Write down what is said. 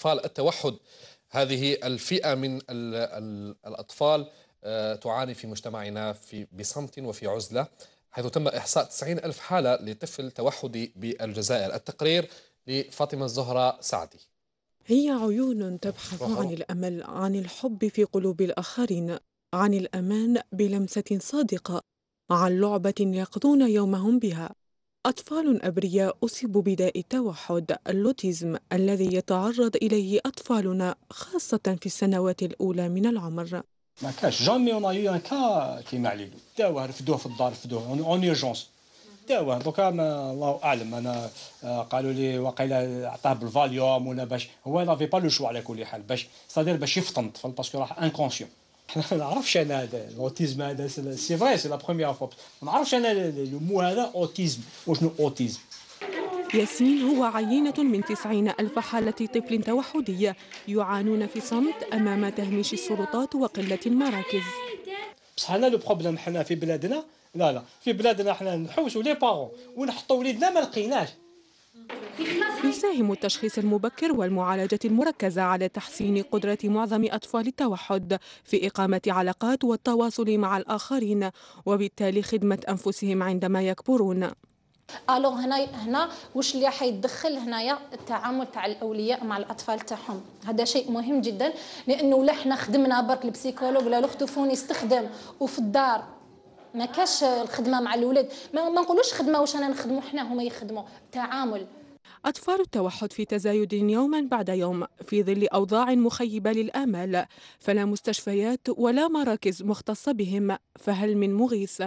أطفال التوحد هذه الفئة من ال ال الأطفال آه، تعاني في مجتمعنا في بصمت وفي عزلة حيث تم إحصاء 90 ألف حالة لطفل توحدي بالجزائر. التقرير لفاطمة الزهرة سعدي. هي عيون تبحث عن الأمل عن الحب في قلوب الآخرين عن الأمان بلمسة صادقة عن لعبة يقضون يومهم بها. أطفال أبرياء أصيبوا بداء التوحد ال l'autisme الذي يتعرض إليه أطفالنا خاصة في السنوات الأولى من العمر. ما كاش jamais on a eu un cas كيما عليلو داوه رفدوه في الدار رفدوه en urgence داوه دوكا الله اعلم أنا قالوا لي وقيلا عطاه بالفاليوم ولا باش هو n'avait pas le choix على كل حال باش صدير باش يفطن الطفل parce que راح inconscient ما نعرفش أنا هذا ال autisme هذا. c'est vrai c'est la première fois ما نعرفش أنا le mot هذا autisme. وشنو autisme؟ ياسين هو عينة من تسعين ألف حالة طفل توحدي يعانون في صمت أمام تهميش السلطات وقلة المراكز. بصح أنا le problème حنا في بلادنا لا لا. في بلادنا حنا نحوسوا les parents ونحطوا وليدنا ما لقيناش. يساهم التشخيص المبكر والمعالجة المركزة على تحسين قدرة معظم أطفال التوحد في إقامة علاقات والتواصل مع الآخرين وبالتالي خدمة أنفسهم عندما يكبرون. ألو هنا هنا واش اللي حيتدخل هنايا؟ التعامل تاع الأولياء مع الأطفال تاعهم. هذا شيء مهم جدا لأنه ولا حنا خدمنا برك البسيكولوج ولا الاختوفون يستخدم وفي الدار ما كاش الخدمة مع الاولاد ما, ما نقولوش خدمة واش أنا نخدموا حنا هما يخدموا تعامل. أطفال التوحد في تزايد يوما بعد يوم في ظل أوضاع مخيبة للآمال فلا مستشفيات ولا مراكز مختصة بهم فهل من مغيث؟